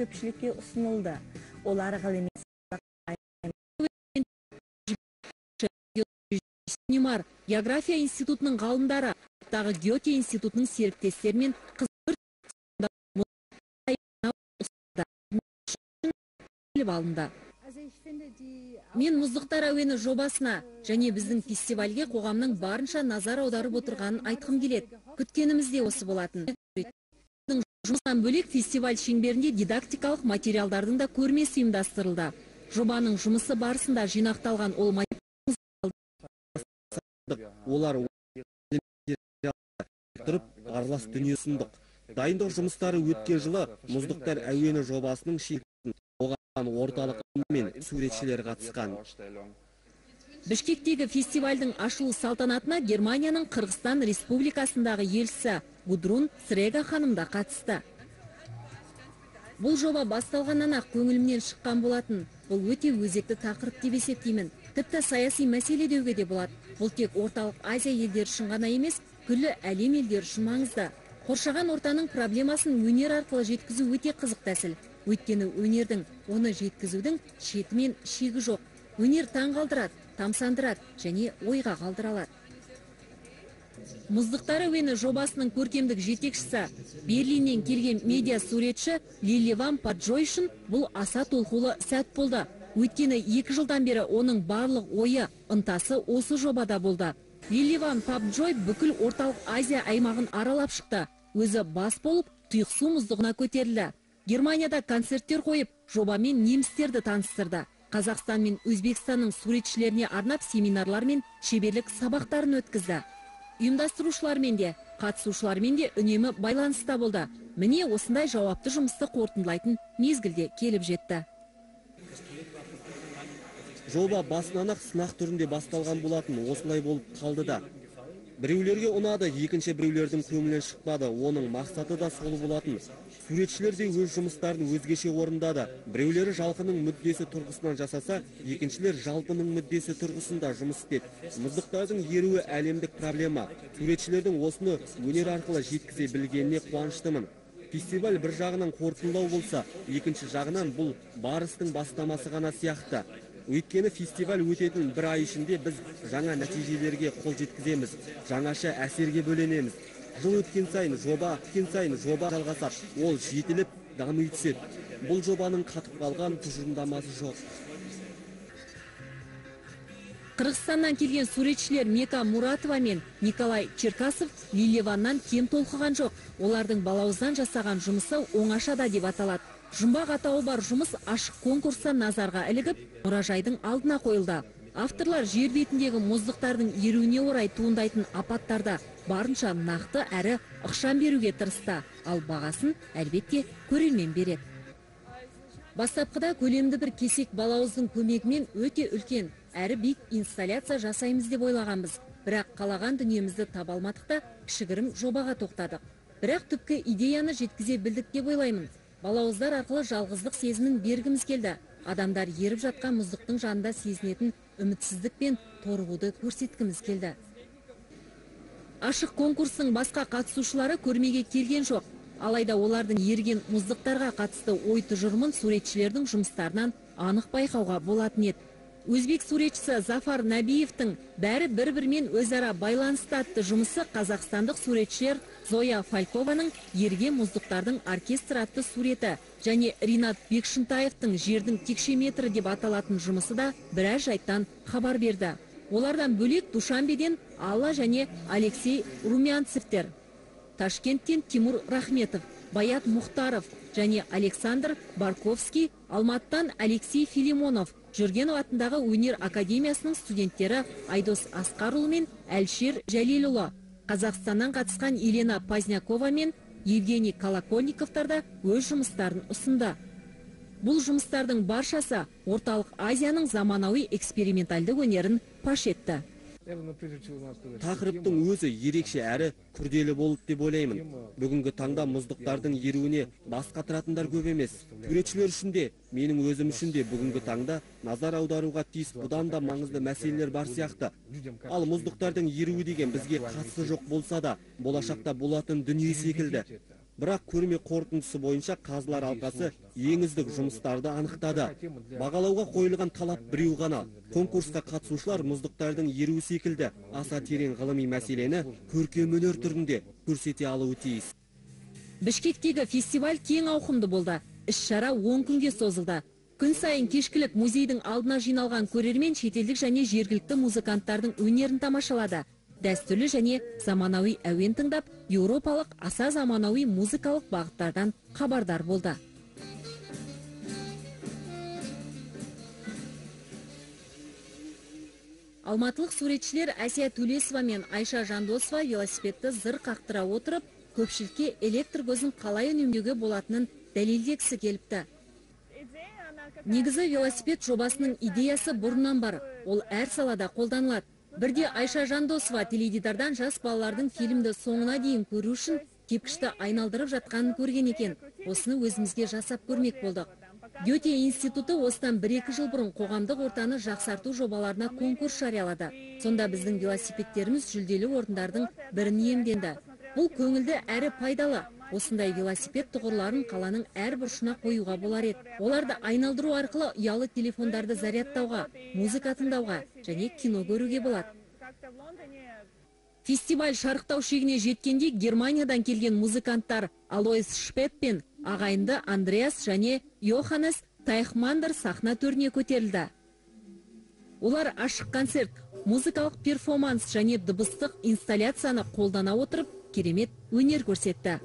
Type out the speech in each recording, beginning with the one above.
көпшілікке ұсынылды олар ғылыми география институтының ғалымдары тағы гете институтының серіктестерімен алынды мен мұздықтар әуені жобасына және біздің фестивальге қоғамның барынша назар аударып отырғанын айтқым келеді күткеніміз де осы болатын жұмыстан бөлек фестиваль шеңберінде дидактикалық материалдардың да көрмесі ұйымдастырылды. Жобаның жұмысы барысында жинақталған ол олар тұрып аралас дүние ұсындық. Дайындық жұмыстары өткен жылы мұздықтар әуені жобасының шетін оған орталық мен суретшілер қатысқан. Бішкектегі фестивальдің ашылу салтанатына германияның қырғызстан республикасындағы елшісі гудрун срега ханым да қатысты. Бұл жоба басталғаннан ақ көңілімнен шыққан болатын. Бұл өте өзекті тақырып деп есептеймін. Тіпті саяси мәселе деуге де болады бұл тек орталық азия елдері үшін ғана емес күллі әлем елдері үшін маңызды. Қоршаған ортаның проблемасын өнер арқылы жеткізу өте қызық тәсіл. Өйткені өнердің оны жеткізудің шеті мен шегі жоқ. Өнер таңғалдырады тамсандырады және ойға қалдыра алады мұздықтар әуені жобасының көркемдік жетекшісі берлиннен келген медиа суретші лилливан паджой үшін бұл аса толқулы сәт болды. Өйткені екі жылдан бері оның барлық ойы ынтасы осы жобада болды. Лилливан папджой бүкіл орталық азия аймағын аралап шықты. Өзі бас болып тұйықсу мұздығына көтерілді. Германияда концерттер қойып жобамен немістерді таныстырды. Қазақстан мен өзбекстанның суретшілеріне арнап семинарлар мен шеберлік сабақтарын өткізді. Ұйымдастырушылармен де қатысушылармен де үнемі байланыста болды. Міне осындай жауапты жұмысты қорытындылайтын мезгілде келіп жетті. Жоба басынан ақ сынақ түрінде басталған болатын. Осылай болып қалды да. Біреулерге ұнады екінші біреулердің көңілінен шықпады. Оның мақсаты да сол болатын. Суретшілер де өз жұмыстарын өзгеше орындады. Біреулері жалқының мүддесі тұрғысынан жасаса екіншілер жалпының мүддесі тұрғысында жұмыс істеді. Мұздықтардың еруі әлемдік проблема. Суретшілердің осыны өнер арқылы жеткізе білгеніне қуаныштымын. Фестиваль бір жағынан қорытындылау болса екінші жағынан бұл барыстың бастамасы ғана сияқты. Өйткені фестиваль өтетін бір ай ішінде біз жаңа нәтижелерге қол жеткіземіз жаңаша әсерге бөленеміз. Жыл өткен сайын жоба өткен сайын жоба жалғасады ол жетіліп дами түседі. Бұл жобаның қатып қалған тұжырымдамасы жоқ. Қырғызстаннан келген суретшілер мека муратова мен николай черкасов лилеваннан кем толқыған жоқ. Олардың балауыздан жасаған жұмысы оңашада деп аталады. Жұмбақ атауы бар жұмыс ашық конкурста назарға ілігіп мұражайдың алдына қойылды. Авторлар жер бетіндегі мұздықтардың еруіне орай туындайтын апаттарда барынша нақты әрі ықшам беруге тырысты. Ал бағасын әлбетте көрермен береді. Бастапқыда көлемді бір кесек балауыздың көмегімен өте үлкен әрі биік инсталляция жасаймыз деп ойлағанбыз. Бірақ қалаған дүниемізді таба алмадық та кішігірім жобаға тоқтадық. Бірақ түпкі идеяны жеткізе білдік деп ойлаймын. Балауыздар арқылы жалғыздық сезімін бергіміз келді. Адамдар еріп жатқан мұздықтың жанында сезінетін үмітсіздік пен торығуды көрсеткіміз келді. Ашық конкурстың басқа қатысушылары көрмеге келген жоқ. Алайда олардың ерген мұздықтарға қатысты ой тұжырымын суретшілердің жұмыстарынан анық байқауға болатын еді. Өзбек суретшісі зафар нәбиевтің бәрі бір бірімен өзара байланысты атты жұмысы қазақстандық суретшілер зоя фалькованың ерге мұздықтардың оркестр атты суреті және ринат бекшынтаевтың жердің текше метрі деп аталатын жұмысы да біраз жайттан хабар берді. Олардан бөлек душанбеден алла және алексей румянцевтер ташкенттен тимур рахметов баят мұхтаров және александр барковский алматыдан алексей филимонов жүргенов атындағы өнер академиясының студенттері айдос асқарұлы мен әлшер жәлелұлы қазақстаннан қатысқан елена познякова мен евгений колокольниковтар да өз жұмыстарын ұсынды. Бұл жұмыстардың баршасы орталық азияның заманауи экспериментальді өнерін паш етті. Тақырыптың өзі ерекше әрі күрделі болды деп ойлаймын. Бүгінгі таңда мұздықтардың еруіне бас қатыратындар көп емес. Суретшілер үшін де менің өзім үшін де бүгінгі таңда назар аударуға тиіс. Бұдан да маңызды мәселелер бар сияқты. ал мұздықтардың еруі деген бізге қатысы жоқ болса да болашақта болатын дүние секілді. Бірақ көрме қорытындысы бойынша қазылар алқасы ең үздік жұмыстарды анықтады. Бағалауға қойылған талап біреу ғана. Конкурсқа қатысушылар мұздықтардың еруі секілді. Аса терең ғылыми мәселені көркем өнер түрінде көрсете алуы тиіс. Бішкектегі фестиваль кең ауқымды болды. Іс шара 10 күнге созылды. Күн сайын кешкілік музейдің алдына жиналған көрермен шетелдік және жергілікті музыканттардың өнерін тамашалады. Дәстүрлі және заманауи әуен тыңдап еуропалық аса заманауи музыкалық бағыттардан хабардар болды. Алматылық суретшілер әсия төлесова мен айша жандосова велосипедті зыр қақтыра отырып көпшілікке электр көзін қалай үнемдеуге болатынын дәлелдегісі келіпті. Негізі велосипед жобасының идеясы бұрыннан бар. Ол әр салада қолданылады. Бірде айша жандосова теледидардан жас балалардың фильмді соңына дейін көру үшін тепкішті айналдырып жатқанын көрген екен. Осыны өзімізге жасап көрмек болдық. Гете институты осыдан бір екі жыл бұрын қоғамдық ортаны жақсарту жобаларына конкурс жариялады. Сонда біздің велосипедтеріміз жүлделі орындардың бірін иемденді. Бұл көңілді әрі пайдалы. Осындай велосипед тұғырларын қаланың әр бұрышына қоюға болар еді. Оларды айналдыру арқылы ұялы телефондарды зарядтауға музыка тыңдауға және кино көруге болады. Фестиваль шарықтау шегіне жеткенде германиядан келген музыканттар алойс шпет пен ағайынды андреас және йоханнес тайхмандер сахна төріне көтерілді. Олар ашық концерт музыкалық перформанс және дыбыстық инсталляцияны қолдана отырып керемет өнер көрсетті.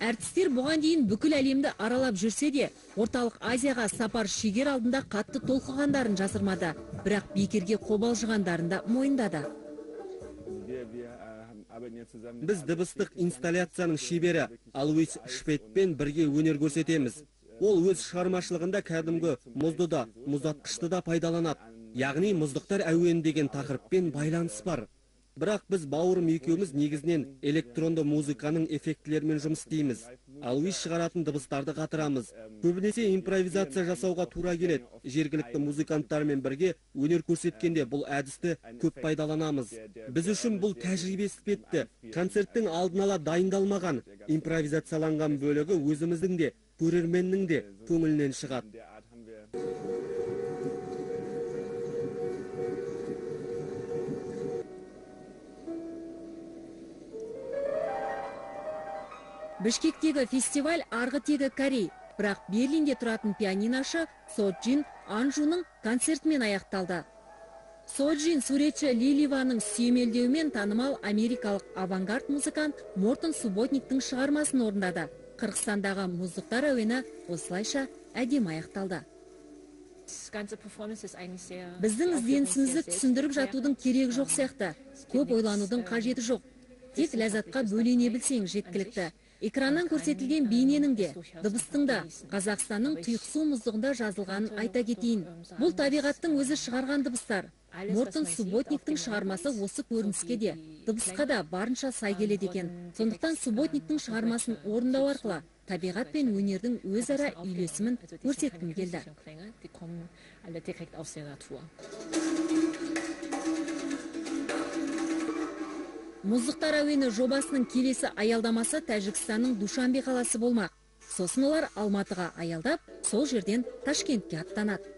Әртістер бұған дейін бүкіл әлемді аралап жүрсе де орталық азияға сапар шегер алдында қатты толқығандарын жасырмады. Бірақ бекерге қобалжығандарын да мойындады. Біз дыбыстық инсталляцияның шебері алуис шпетпен бірге өнер көрсетеміз. Ол өз шығармашылығында кәдімгі мұзды да мұздатқышты да пайдаланады. Яғни мұздықтар әуені деген тақырыппен байланыс бар. Бірақ біз бауырым екеуміз негізінен электронды музыканың эффектілерімен жұмыс істейміз. Алуис шығаратын дыбыстарды қатырамыз. Көбінесе импровизация жасауға тура келеді. Жергілікті музыканттармен бірге өнер көрсеткенде бұл әдісті көп пайдаланамыз. Біз үшін бұл тәжірибе іспетті концерттің алдын ала дайындалмаған импровизацияланған бөлігі өзіміздің де көрерменнің де көңілінен шығады. Бішкектегі фестиваль арғы тегі корей. Бірақ берлинде тұратын пианиношы соджин анжуның концертімен аяқталды. Соджин суретші лиливаның сүйемелдеуімен танымал америкалық авангард музыкант мортон субботниктің шығармасын орындады. Қырғызстандағы мұздықтар әуені осылайша әдемі аяқталды. Біздің ізденісімізді түсіндіріп жатудың керегі жоқ сияқты. Көп ойланудың қажеті жоқ. Тек ләззатқа бөлене білсең жеткілікті. Экраннан көрсетілген бейненің де дыбыстың да қазақстанның тұйықсу мұздығында жазылғанын айта кетейін. Бұл табиғаттың өзі шығарған дыбыстар. Мортон субботниктің шығармасы осы көрініске де дыбысқа да барынша сай келеді екен. Сондықтан субботниктің шығармасын орындау арқылы табиғат пен өнердің өзара үйлесімін көрсеткім келді. Мұздықтар әуені жобасының келесі аялдамасы тәжікстанның душанбе қаласы болмақ. Сосын олар алматыға аялдап сол жерден ташкентке аттанады.